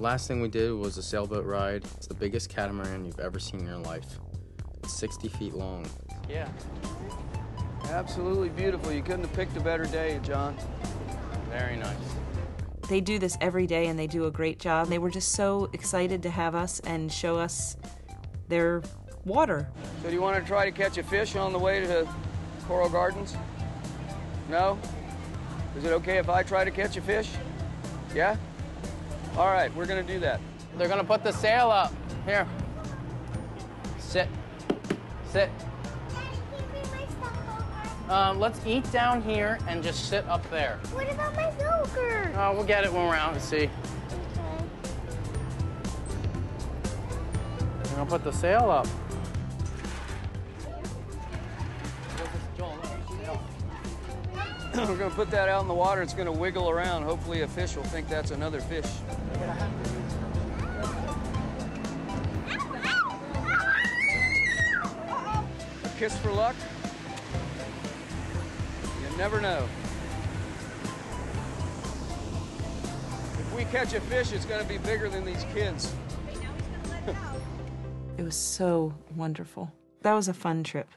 Last thing we did was a sailboat ride. It's the biggest catamaran you've ever seen in your life. It's 60 feet long. Yeah. Absolutely beautiful. You couldn't have picked a better day, John. Very nice. They do this every day and they do a great job. They were just so excited to have us and show us their water. So do you want to try to catch a fish on the way to Coral Gardens? No? Is it okay if I try to catch a fish? Yeah? All right, we're going to do that. They're gonna put the sail up. Here. Sit. Sit. Um, let's eat down here and just sit up there. What about my yogurt? Oh, we'll get it when we're out and see. We're gonna put the sail up. we're going to put that out in the water. It's going to wiggle around. Hopefully a fish will think that's another fish. A kiss for luck? You never know. If we catch a fish, it's going to be bigger than these kids. It was so wonderful. That was a fun trip.